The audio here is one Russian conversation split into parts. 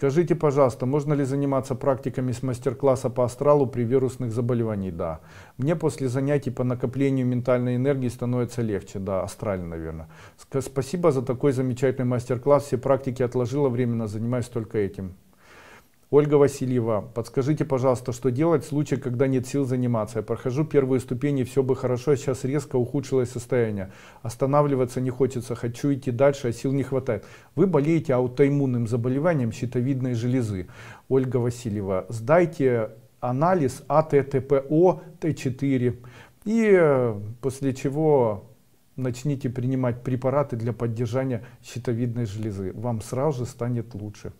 Скажите, пожалуйста, можно ли заниматься практиками с мастер-класса по астралу при вирусных заболеваниях? Да. Мне после занятий по накоплению ментальной энергии становится легче. Да, астрально, наверное. Спасибо за такой замечательный мастер-класс. Все практики отложила временно, занимаюсь только этим. Ольга Васильева, подскажите, пожалуйста, что делать в случае, когда нет сил заниматься? Я прохожу первые ступени, все бы хорошо, а сейчас резко ухудшилось состояние. Останавливаться не хочется, хочу идти дальше, а сил не хватает. Вы болеете аутоиммунным заболеванием щитовидной железы. Ольга Васильева, сдайте анализ АТТПО Т4 и после чего начните принимать препараты для поддержания щитовидной железы. Вам сразу же станет лучше.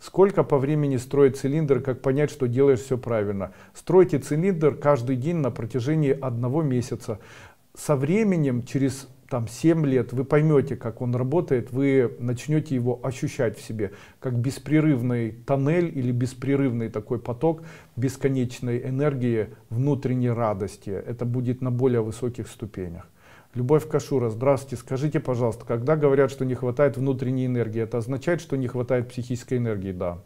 Сколько по времени строить цилиндр, как понять, что делаешь все правильно. Стройте цилиндр каждый день на протяжении одного месяца. Со временем, через там 7 лет, вы поймете, как он работает, вы начнете его ощущать в себе, как беспрерывный тоннель или беспрерывный такой поток бесконечной энергии, внутренней радости. Это будет на более высоких ступенях. Любовь Кашура, здравствуйте. Скажите, пожалуйста, когда говорят, что не хватает внутренней энергии, это означает, что не хватает психической энергии? Да.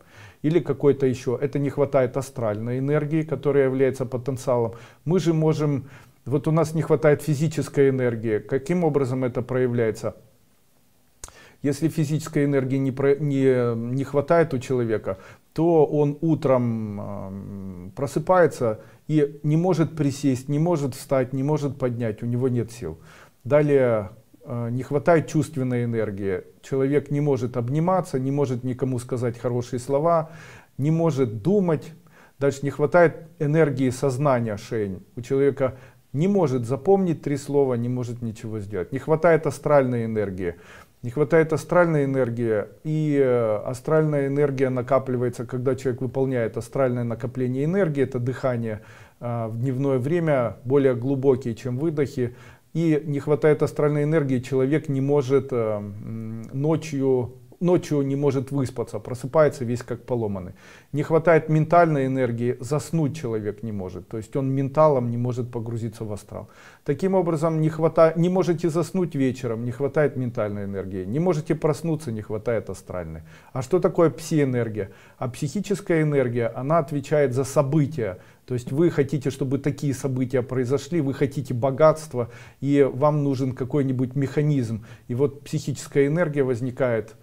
Или какой-то еще. Это не хватает астральной энергии, которая является потенциалом. Мы же можем... Вот у нас не хватает физической энергии. Каким образом это проявляется? Если физической энергии не, про, не, не хватает у человека, то он утром просыпается и не может присесть, не может встать, не может поднять, у него нет сил. Далее э, не хватает чувственной энергии. Человек не может обниматься, не может никому сказать хорошие слова, не может думать. Дальше не хватает энергии сознания шень. У человека не может запомнить три слова, не может ничего сделать. Не хватает астральной энергии. Не хватает астральной энергии, и э, астральная энергия накапливается, когда человек выполняет астральное накопление энергии, это дыхание э, в дневное время, более глубокие, чем выдохи. И не хватает астральной энергии, человек не может э, ночью ночью не может выспаться, просыпается весь как поломанный. Не хватает ментальной энергии, заснуть человек не может. То есть он менталом не может погрузиться в астрал. Таким образом, не, хватает, не можете заснуть вечером, не хватает ментальной энергии. Не можете проснуться, не хватает астральной. А что такое пси-энергия? А психическая энергия, она отвечает за события, то есть вы хотите, чтобы такие события произошли, вы хотите богатства, и вам нужен какой-нибудь механизм. И вот психическая энергия возникает,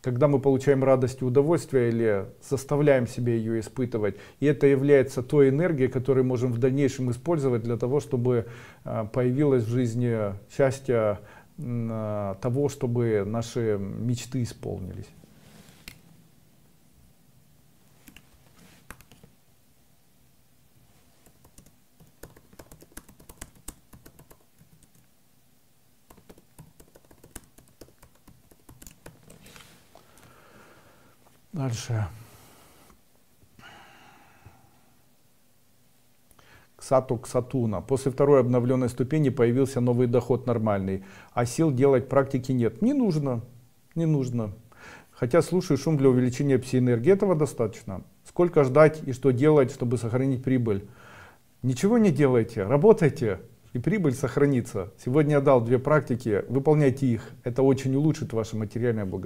когда мы получаем радость и удовольствие или заставляем себя ее испытывать. И это является той энергией, которую можем в дальнейшем использовать для того, чтобы а, появилось в жизни счастье а, того, чтобы наши мечты исполнились. Дальше. Ксату Ксатуна. После второй обновленной ступени появился новый доход нормальный, а сил делать практики нет. Не нужно, не нужно. Хотя слушаю шум для увеличения пси-энергии, этого достаточно. Сколько ждать и что делать, чтобы сохранить прибыль? Ничего не делайте, работайте, и прибыль сохранится. Сегодня я дал две практики, выполняйте их. Это очень улучшит ваше материальное благополучие.